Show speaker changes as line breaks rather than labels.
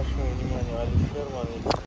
вашему вниманию Алис Ферман